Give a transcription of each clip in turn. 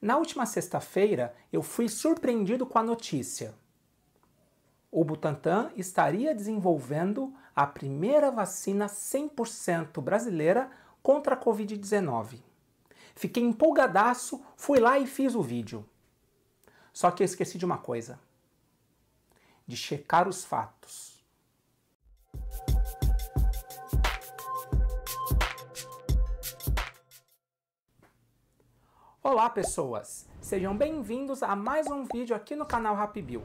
Na última sexta-feira, eu fui surpreendido com a notícia. O Butantan estaria desenvolvendo a primeira vacina 100% brasileira contra a Covid-19. Fiquei empolgadaço, fui lá e fiz o vídeo. Só que eu esqueci de uma coisa: de checar os fatos. Olá pessoas, sejam bem-vindos a mais um vídeo aqui no canal RapBio.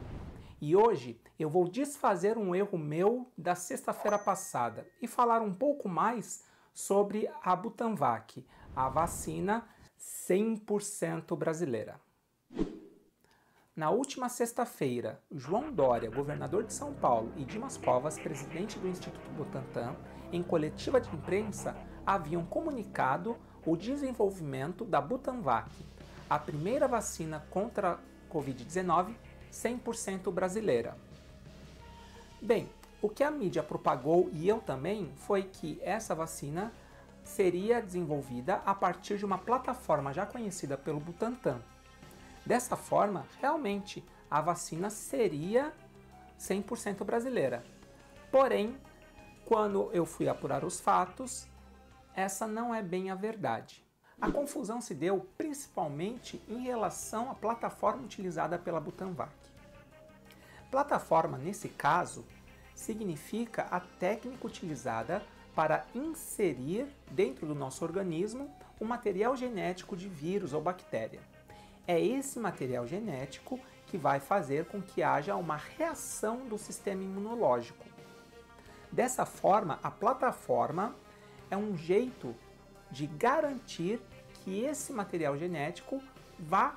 E hoje eu vou desfazer um erro meu da sexta-feira passada e falar um pouco mais sobre a Butanvac, a vacina 100% brasileira. Na última sexta-feira, João Dória, governador de São Paulo, e Dimas Covas, presidente do Instituto Butantan, em coletiva de imprensa, haviam comunicado o desenvolvimento da Butanvac, a primeira vacina contra a Covid-19 100% brasileira. Bem, o que a mídia propagou e eu também foi que essa vacina seria desenvolvida a partir de uma plataforma já conhecida pelo Butantan. Dessa forma, realmente, a vacina seria 100% brasileira. Porém, quando eu fui apurar os fatos, essa não é bem a verdade. A confusão se deu principalmente em relação à plataforma utilizada pela Butanvac. Plataforma, nesse caso, significa a técnica utilizada para inserir dentro do nosso organismo um material genético de vírus ou bactéria. É esse material genético que vai fazer com que haja uma reação do sistema imunológico. Dessa forma, a plataforma é um jeito de garantir que esse material genético vá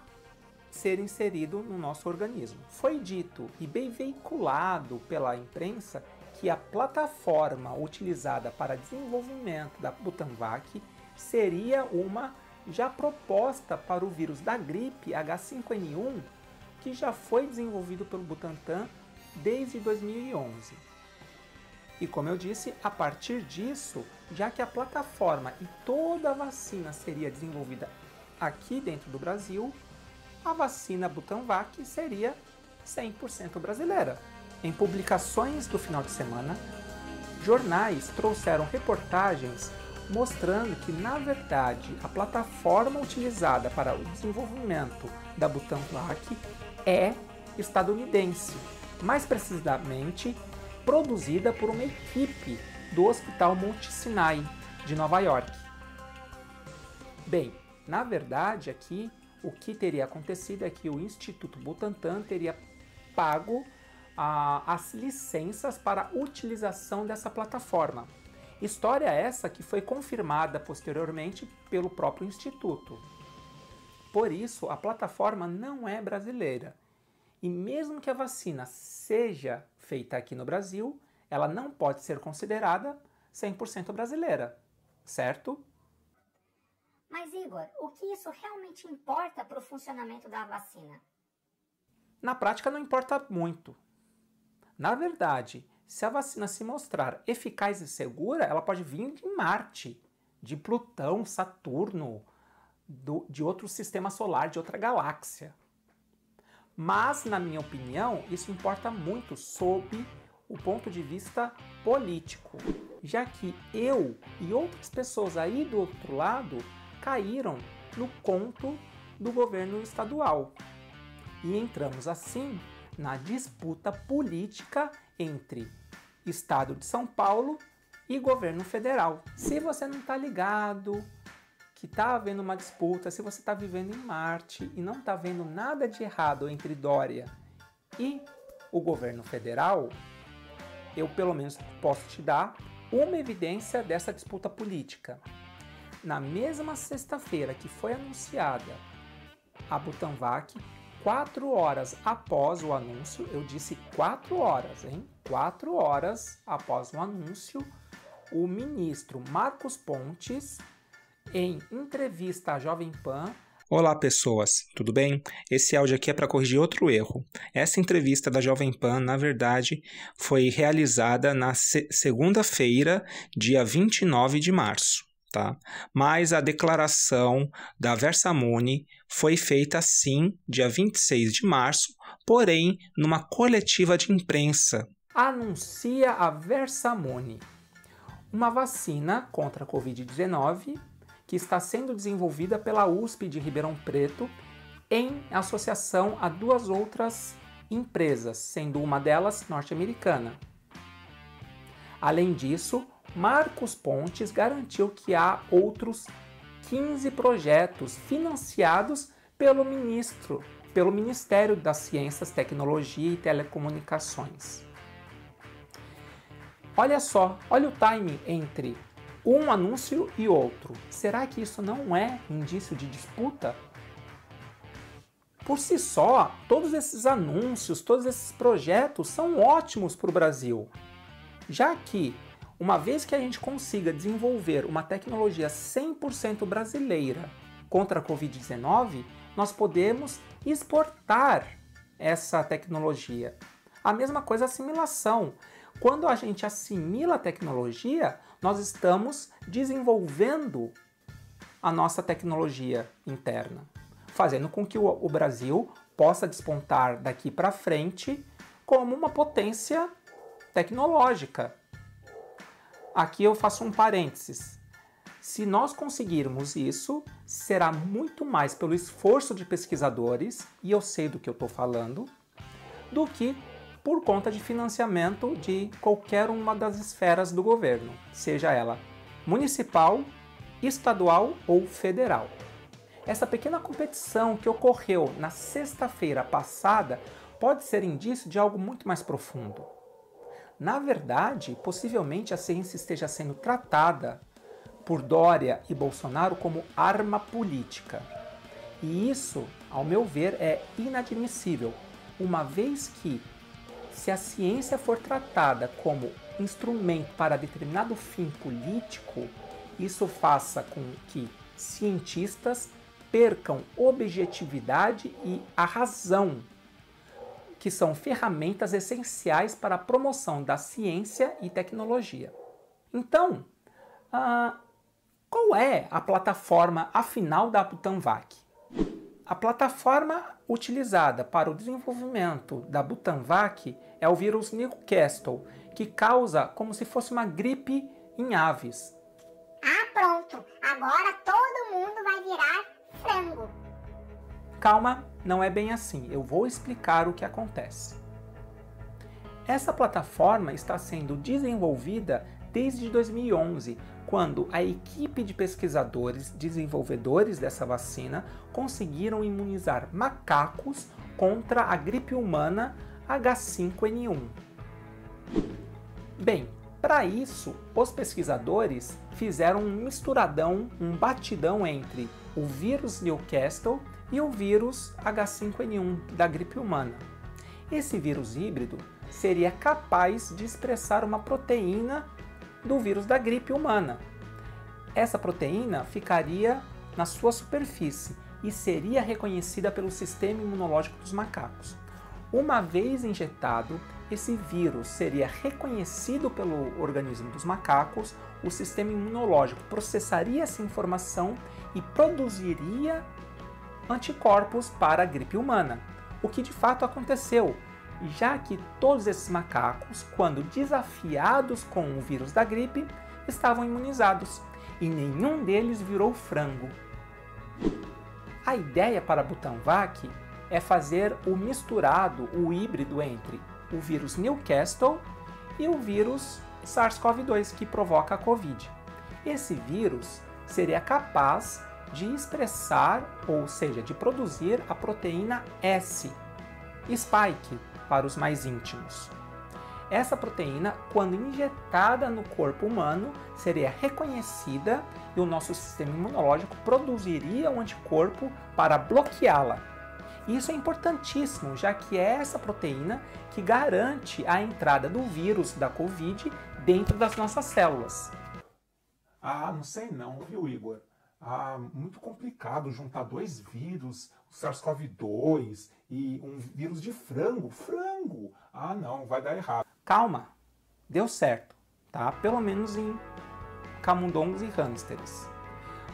ser inserido no nosso organismo. Foi dito e bem veiculado pela imprensa que a plataforma utilizada para desenvolvimento da Butanvac seria uma já proposta para o vírus da gripe H5N1, que já foi desenvolvido pelo Butantan desde 2011. E como eu disse, a partir disso, já que a plataforma e toda a vacina seria desenvolvida aqui dentro do Brasil, a vacina Butanvac seria 100% brasileira. Em publicações do final de semana, jornais trouxeram reportagens mostrando que, na verdade, a plataforma utilizada para o desenvolvimento da Butanvac é estadunidense, mais precisamente produzida por uma equipe do Hospital Mount Sinai de Nova York. Bem, na verdade aqui o que teria acontecido é que o Instituto Butantan teria pago ah, as licenças para utilização dessa plataforma. História essa que foi confirmada posteriormente pelo próprio Instituto. Por isso, a plataforma não é brasileira. E mesmo que a vacina seja feita aqui no Brasil, ela não pode ser considerada 100% brasileira, certo? Mas, Igor, o que isso realmente importa para o funcionamento da vacina? Na prática, não importa muito. Na verdade, se a vacina se mostrar eficaz e segura, ela pode vir de Marte, de Plutão, Saturno, do, de outro sistema solar, de outra galáxia. Mas, na minha opinião, isso importa muito sob o ponto de vista político, já que eu e outras pessoas aí do outro lado caíram no conto do governo estadual. E entramos assim na disputa política entre Estado de São Paulo e governo federal. Se você não está ligado que está havendo uma disputa, se você está vivendo em Marte e não está vendo nada de errado entre Dória e o governo federal, eu pelo menos posso te dar uma evidência dessa disputa política. Na mesma sexta-feira que foi anunciada a Butanvac, quatro horas após o anúncio, eu disse quatro horas, hein? Quatro horas após o anúncio, o ministro Marcos Pontes, em entrevista à Jovem Pan, Olá, pessoas, tudo bem? Esse áudio aqui é para corrigir outro erro. Essa entrevista da Jovem Pan, na verdade, foi realizada na se segunda-feira, dia 29 de março. tá? Mas a declaração da Versamune foi feita sim, dia 26 de março, porém numa coletiva de imprensa. Anuncia a Versamune, uma vacina contra a Covid-19 que está sendo desenvolvida pela USP de Ribeirão Preto em associação a duas outras empresas, sendo uma delas norte-americana. Além disso, Marcos Pontes garantiu que há outros 15 projetos financiados pelo ministro, pelo Ministério das Ciências, Tecnologia e Telecomunicações. Olha só, olha o time entre um anúncio e outro. Será que isso não é indício de disputa? Por si só, todos esses anúncios, todos esses projetos são ótimos para o Brasil, já que uma vez que a gente consiga desenvolver uma tecnologia 100% brasileira contra a Covid-19, nós podemos exportar essa tecnologia. A mesma coisa a assimilação. Quando a gente assimila a tecnologia, nós estamos desenvolvendo a nossa tecnologia interna, fazendo com que o, Brasil possa despontar daqui para frente como uma potência tecnológica aqui eu faço um parênteses. Se nós conseguirmos isso, será muito mais pelo esforço de pesquisadores, e eu sei do que eu estou falando, do que por conta de financiamento de qualquer uma das esferas do governo, seja ela municipal, estadual ou federal. Essa pequena competição que ocorreu na sexta-feira passada pode ser indício de algo muito mais profundo. Na verdade, possivelmente a ciência esteja sendo tratada por Dória e Bolsonaro como arma política. E isso, ao meu ver, é inadmissível, uma vez que, se a ciência for tratada como instrumento para determinado fim político, isso faça com que cientistas percam objetividade e a razão que são ferramentas essenciais para a promoção da ciência e tecnologia. Então, uh, qual é a plataforma afinal da Butanvac? A plataforma utilizada para o desenvolvimento da Butanvac é o vírus Newcastle, que causa como se fosse uma gripe em aves. Ah, pronto! Agora todo mundo vai virar frango. Calma, não é bem assim. Eu vou explicar o que acontece. Essa plataforma está sendo desenvolvida desde 2011, quando a equipe de pesquisadores desenvolvedores dessa vacina conseguiram imunizar macacos contra a gripe humana H5N1. Bem, para isso, os pesquisadores fizeram um misturadão, um batidão entre o vírus Newcastle e o vírus H5N1 da gripe humana. Esse vírus híbrido seria capaz de expressar uma proteína do vírus da gripe humana. Essa proteína ficaria na sua superfície e seria reconhecida pelo sistema imunológico dos macacos. Uma vez injetado, esse vírus seria reconhecido pelo organismo dos macacos, o sistema imunológico processaria essa informação e produziria anticorpos para a gripe humana, o que de fato aconteceu, já que todos esses macacos, quando desafiados com o vírus da gripe, estavam imunizados e nenhum deles virou frango. A ideia para Butanvac é fazer o misturado, o híbrido entre o vírus Newcastle e o vírus SARS-CoV-2 que provoca a Covid. Esse vírus seria capaz de expressar, ou seja, de produzir a proteína S, spike para os mais íntimos. Essa proteína, quando injetada no corpo humano, seria reconhecida e o nosso sistema imunológico produziria um anticorpo para bloqueá-la. Isso é importantíssimo, já que é essa proteína que garante a entrada do vírus da Covid dentro das nossas células. Ah, não sei não, viu, Igor? ah, muito complicado juntar dois vírus, o SARS-CoV-2 e um vírus de frango. Frango! Ah, não, vai dar errado. Calma, deu certo, tá? Pelo menos em camundongos e hamsters.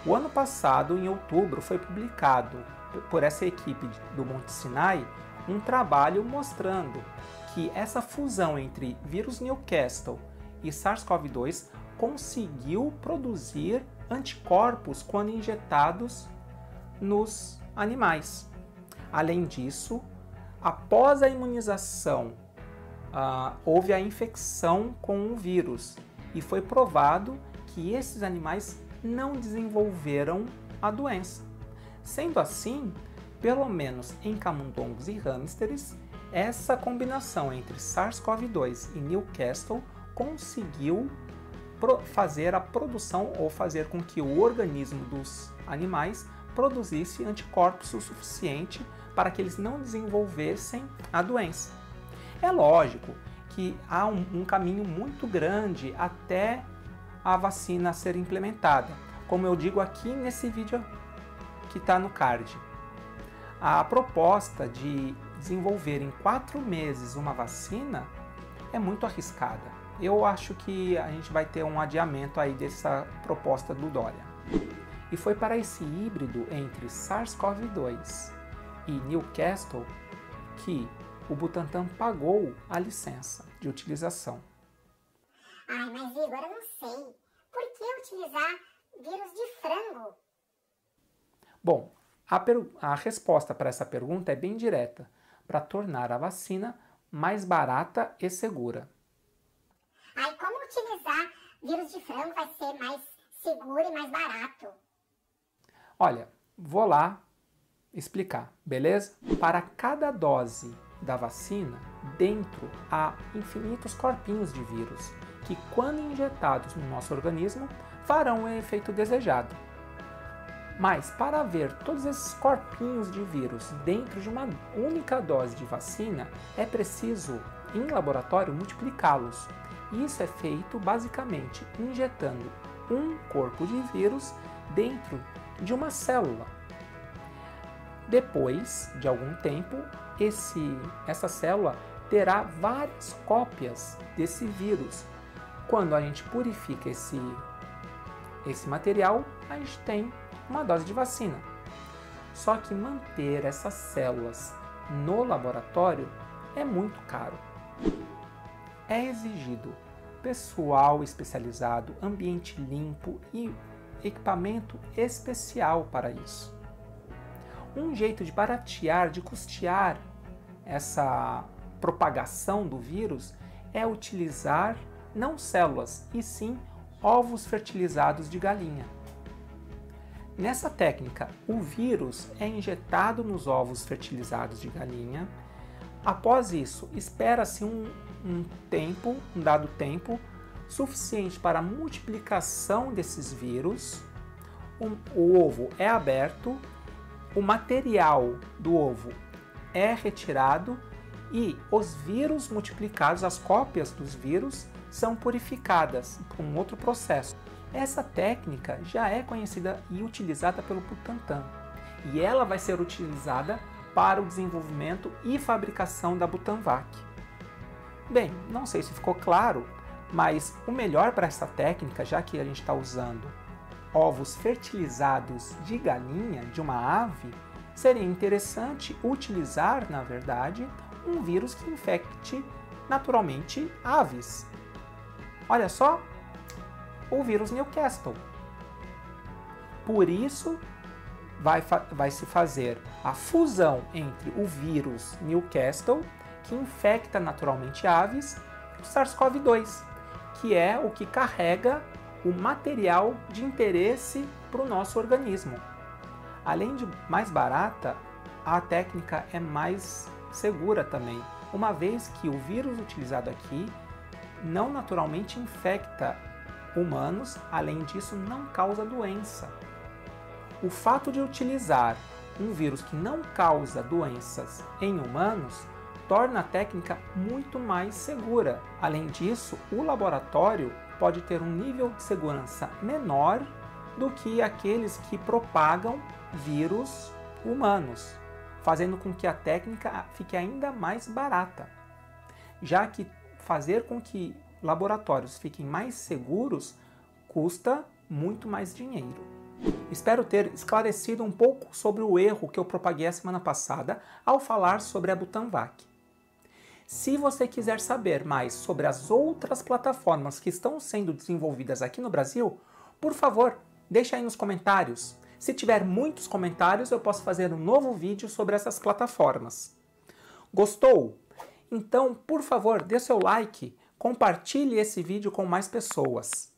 O ano passado, em outubro, foi publicado por essa equipe do Monte Sinai um trabalho mostrando que essa fusão entre vírus Newcastle e SARS-CoV-2 conseguiu produzir anticorpos quando injetados nos animais. Além disso, após a imunização, uh, houve a infecção com o vírus e foi provado que esses animais não desenvolveram a doença. Sendo assim, pelo menos em camundongos e hamsters, essa combinação entre SARS-CoV-2 e Newcastle conseguiu fazer a produção ou fazer com que o organismo dos animais produzisse anticorpos o suficiente para que eles não desenvolvessem a doença. É lógico que há um, um caminho muito grande até a vacina ser implementada, como eu digo aqui nesse vídeo que está no card. A proposta de desenvolver em quatro meses uma vacina é muito arriscada. Eu acho que a gente vai ter um adiamento aí dessa proposta do Dória. E foi para esse híbrido entre SARS-CoV-2 e Newcastle que o Butantan pagou a licença de utilização. Ai, mas Igor, eu não sei. Por que utilizar vírus de frango? Bom, a, a resposta para essa pergunta é bem direta: para tornar a vacina mais barata e segura. Ai, como utilizar vírus de frango vai ser mais seguro e mais barato? Olha, vou lá explicar, beleza? Para cada dose da vacina, dentro há infinitos corpinhos de vírus que, quando injetados no nosso organismo, farão o efeito desejado. Mas para ver todos esses corpinhos de vírus dentro de uma única dose de vacina, é preciso, em laboratório, multiplicá-los. Isso é feito basicamente injetando um corpo de vírus dentro de uma célula. Depois de algum tempo, esse, essa célula terá várias cópias desse vírus. Quando a gente purifica esse, esse material, a gente tem uma dose de vacina. Só que manter essas células no laboratório é muito caro. É exigido pessoal especializado, ambiente limpo e equipamento especial para isso. Um jeito de baratear, de custear essa propagação do vírus é utilizar não células, e sim ovos fertilizados de galinha. Nessa técnica, o vírus é injetado nos ovos fertilizados de galinha. Após isso, espera-se um, um tempo, um dado tempo, suficiente para a multiplicação desses vírus. O, o ovo é aberto, o material do ovo é retirado e os vírus multiplicados, as cópias dos vírus, são purificadas por um outro processo. Essa técnica já é conhecida e utilizada pelo Butantan e ela vai ser utilizada para o desenvolvimento e fabricação da Butanvac. Bem, não sei se ficou claro, mas o melhor para essa técnica, já que a gente está usando ovos fertilizados de galinha, de uma ave, seria interessante utilizar, na verdade, um vírus que infecte naturalmente aves. Olha só, o vírus Newcastle. Por isso, vai, vai se fazer a fusão entre o vírus Newcastle, que infecta naturalmente aves, e o SARS-CoV-2, que é o que carrega o material de interesse para o nosso organismo. Além de mais barata, a técnica é mais segura também, uma vez que o vírus utilizado aqui não naturalmente infecta humanos, além disso, não causa doença. O fato de utilizar um vírus que não causa doenças em humanos torna a técnica muito mais segura. Além disso, o laboratório pode ter um nível de segurança menor do que aqueles que propagam vírus humanos, fazendo com que a técnica fique ainda mais barata. Já que fazer com que laboratórios fiquem mais seguros custa muito mais dinheiro. Espero ter esclarecido um pouco sobre o erro que eu propaguei a semana passada ao falar sobre a Butanvac. Se você quiser saber mais sobre as outras plataformas que estão sendo desenvolvidas aqui no Brasil, por favor, deixe aí nos comentários. Se tiver muitos comentários, eu posso fazer um novo vídeo sobre essas plataformas. Gostou? Então, por favor, dê seu like, compartilhe esse vídeo com mais pessoas.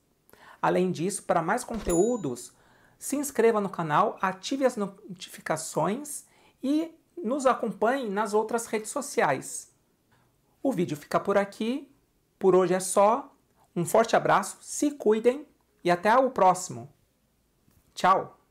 Além disso, para mais conteúdos, se inscreva no canal, ative as notificações e nos acompanhe nas outras redes sociais. O vídeo fica por aqui. Por hoje é só. Um forte abraço, se cuidem e até o próximo. Tchau!